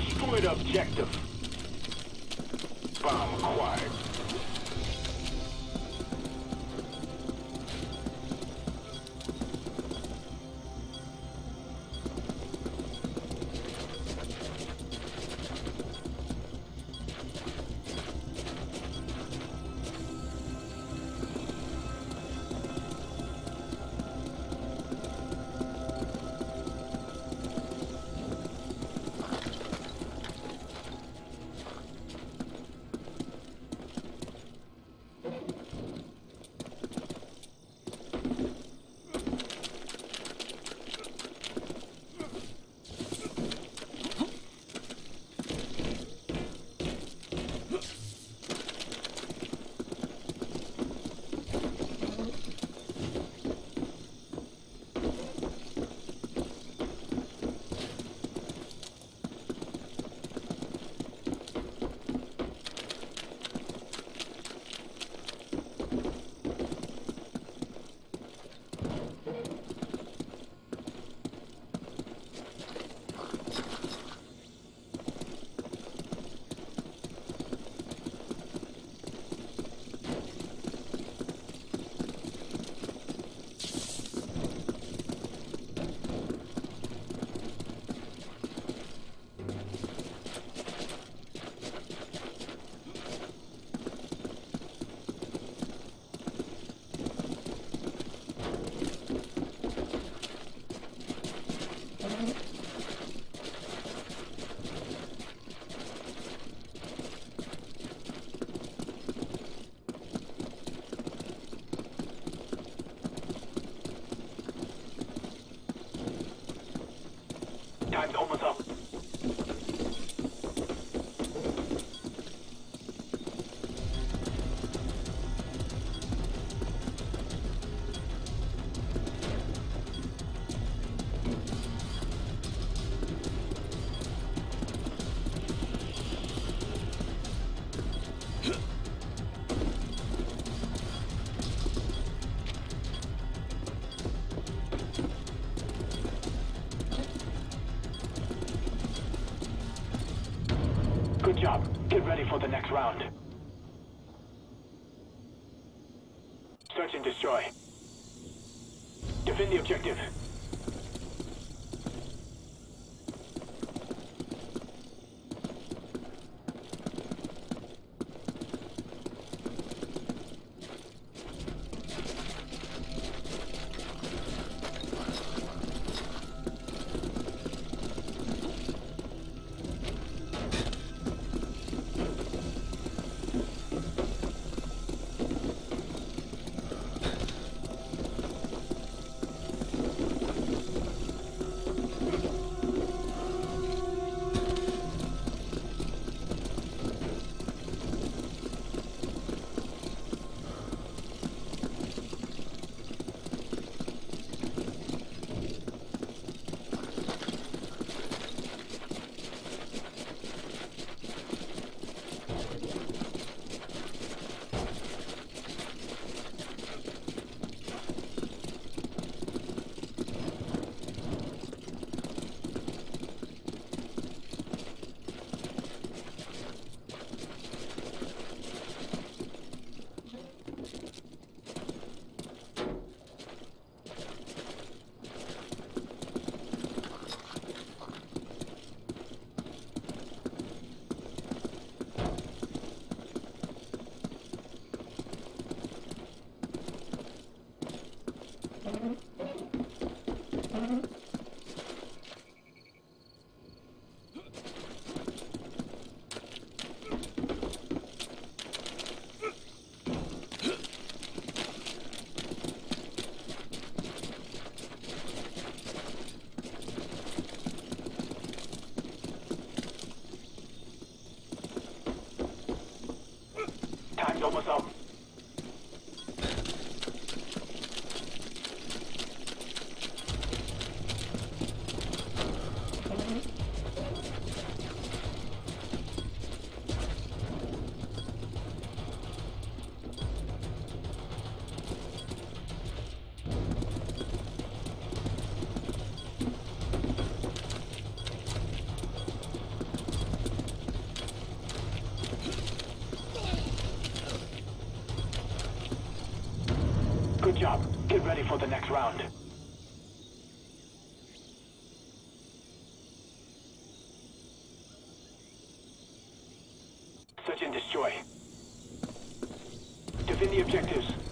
Forward objective. Bomb acquired. Get ready for the next round. Search and destroy. Defend the objective. Almost up. Job. Get ready for the next round. Search and destroy. Defend the objectives.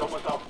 Time's almost